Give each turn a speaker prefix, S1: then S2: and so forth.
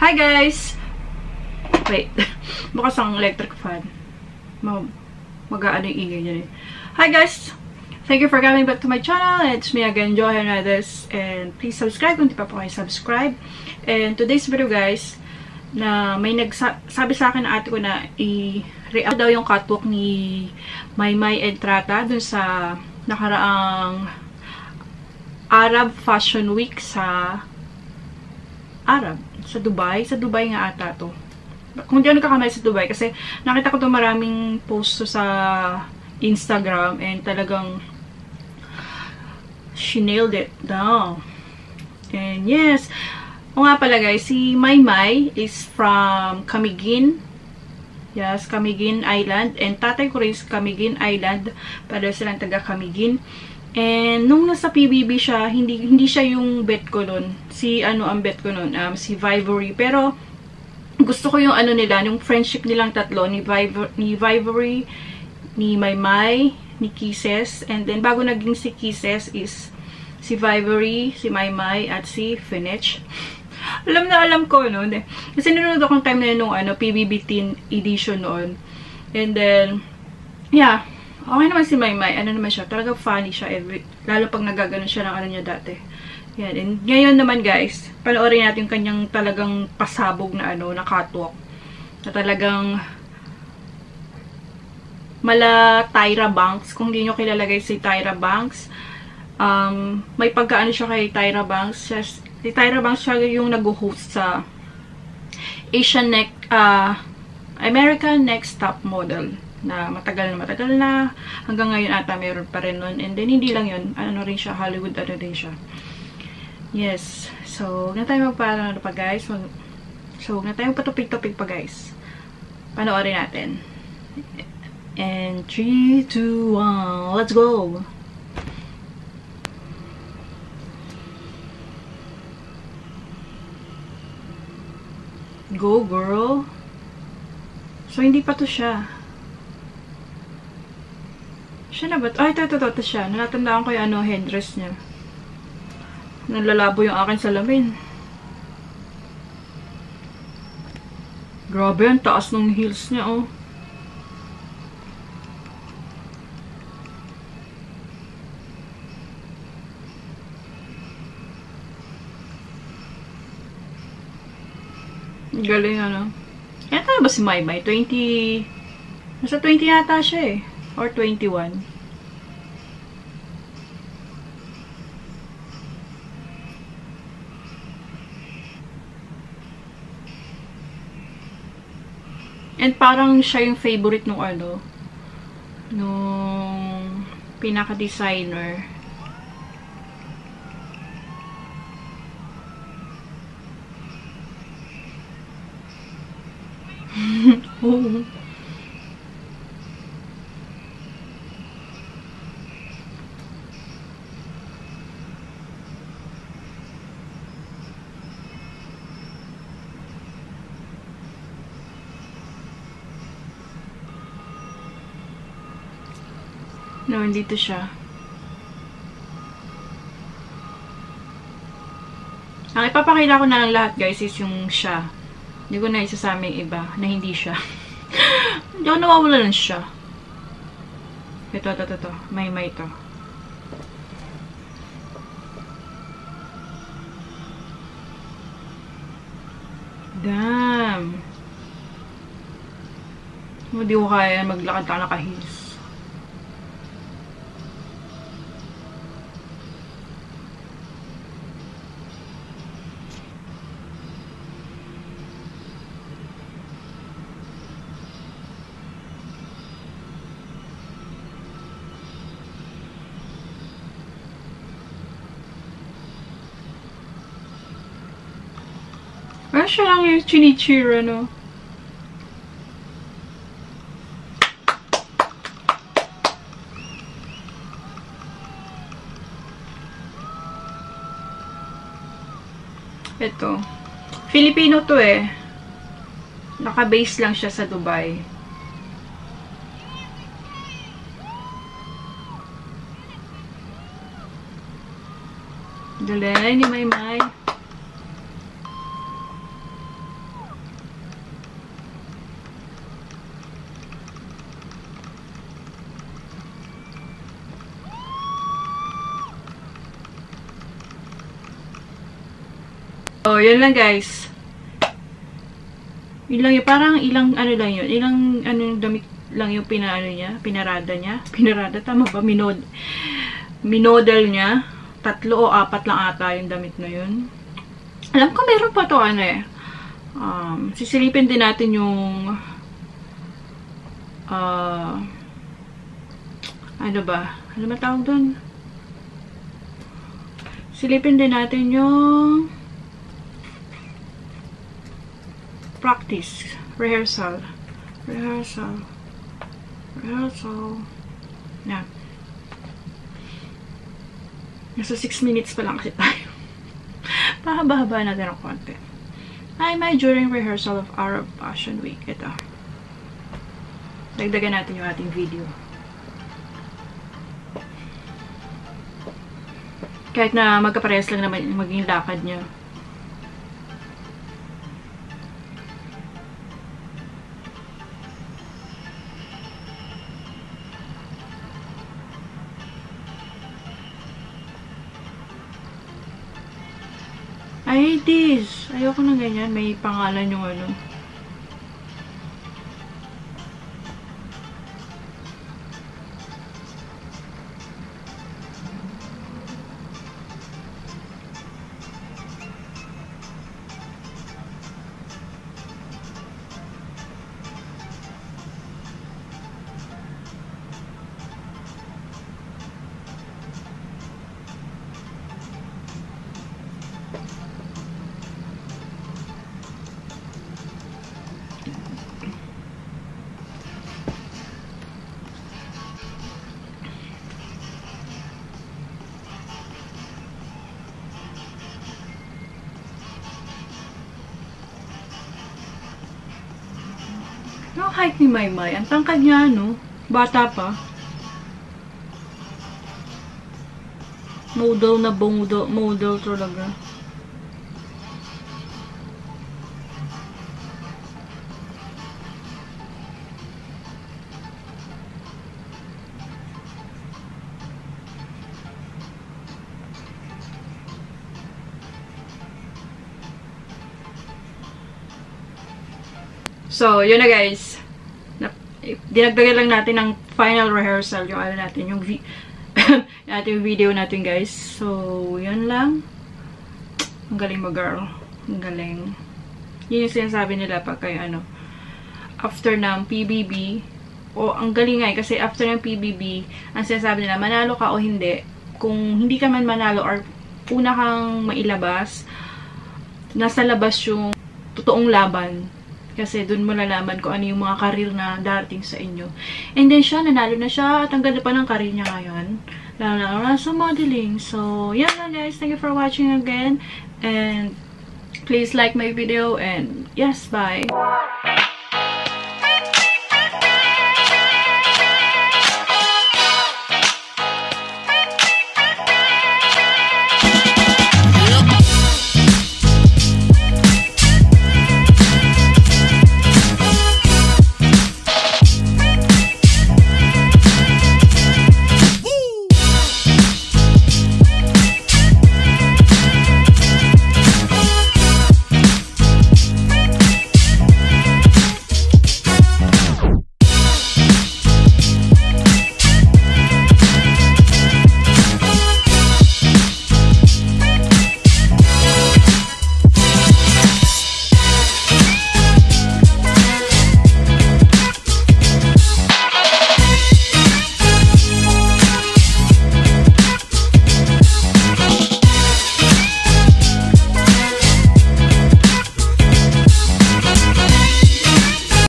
S1: Hi guys! Wait, bukas ang electric fan. Mag mag-aano yung ingay niya eh. Hi guys! Thank you for coming back to my channel. It's me again, Joy Hernandez. And please subscribe kung di pa po kayo subscribe. And today's video guys, na may nagsabi sa akin na ate ko na i-react daw yung catwalk ni Maymay Entrata dun sa nakaraang Arab Fashion Week sa Arab, sa Dubai. Sa Dubai nga ata to. Kung di ako sa Dubai kasi nakita ko to maraming post sa Instagram and talagang she nailed it down. And yes, o nga pala guys, si Maymay is from Camiguin. Yes, Camiguin Island. And tatay ko rin is Camiguin Island. Para silang taga Camiguin. And nung nasa PBB siya, hindi hindi siya yung bet ko nun. Si ano ang bet ko nun? Um, si Vivory. Pero gusto ko yung ano nila, yung friendship nilang tatlo, ni, Vivor, ni Vivory, ni Maymay, ni Kisses. And then, bago naging si Kisses is si Vivory, si Maymay, at si Finich. alam na alam ko, no? Kasi nanonood akong time na nung ano, PBB Teen Edition noon. And then, yeah, okay naman si Maymay. Ano naman siya, talaga funny siya. Every, lalo pag nagaganon siya ng ano niya dati. Yan. And ngayon naman guys, panoorin natin yung kanyang talagang pasabog na ano, na catwalk. Na talagang mala Tyra Banks. Kung hindi nyo kilala guys si Tyra Banks, um, may pagkaano siya kay Tyra Banks. Siya, si Tyra Banks siya yung nag-host sa Asian Next, uh, American Next Top Model na matagal na matagal na. Hanggang ngayon ata meron pa rin nun. And then hindi lang yun. Ano rin siya Hollywood ano rin siya. Yes. So huwag na tayo magpaano pa guys? Mag, so huwag na tayo patupig-tupig pa guys. Panoorin natin. And 3, 2, 1, let's go! Go, girl! So, hindi pa to siya. Siya na ba? Ay, ito, ito, ito, ito siya. Nalatandaan ko yung ano, headdress niya. Nalalabo yung akin salamin. Grabe, ang taas ng heels niya, oh. Galing ano. Yan ba si Maymay? 20... Nasa 20 yata siya eh. Or 21. And parang siya yung favorite nung ano, nung pinaka-designer Oo. No, dito siya. Ang ipapakita ko na lang lahat guys is yung siya. Hindi ko na isasama yung iba na hindi siya. hindi ako nawawala lang siya. Ito, ito, ito, ito. May, may ito. Damn. Hindi ko kaya maglakad ka nakahils. Ah, lang yung chinichira, no? Ito. Filipino to eh. Naka-base lang siya sa Dubai. Galing ni Maymay. Oh, yun lang guys. Yun lang yun. Parang ilang ano lang yun. Ilang ano yung damit lang yung pinaano niya. Pinarada niya. Pinarada, tama ba? Minod. Minodal niya. Tatlo o apat lang ata yung damit na yun. Alam ko meron pa to ano eh. Um, sisilipin din natin yung uh, ano ba? Ano ba tawag doon? Silipin din natin yung practice, rehearsal, rehearsal, rehearsal. Yan. Nasa 6 minutes pa lang kasi tayo. Pahaba-haba natin ng konti. Hi, my during rehearsal of Arab Fashion Week. Ito. Dagdagan natin yung ating video. Kahit na magkaparehas lang naman maging lakad niya. Ay, this. Ayoko na ganyan. May pangalan yung ano. Yung height ni Maymay, ang tangkad niya, no? Bata pa. Model na model, model talaga. So, yun na guys. Na, dinagdagan lang natin ng final rehearsal yung ano natin, yung vi ating video natin guys. So, yun lang. Ang galing mo girl. Ang galing. Yun yung sinasabi nila pag kayo ano, after ng PBB, o ang galing nga eh, kasi after ng PBB, ang sinasabi nila, manalo ka o hindi, kung hindi ka man manalo or una kang mailabas, nasa labas yung totoong laban. Kasi dun mo nalaman kung ano yung mga karir na dating sa inyo. And then siya, nanalo na siya at ang ganda pa ng karir niya ngayon. Lalo na sa modeling. So, yan lang guys. Thank you for watching again. And please like my video and yes, bye!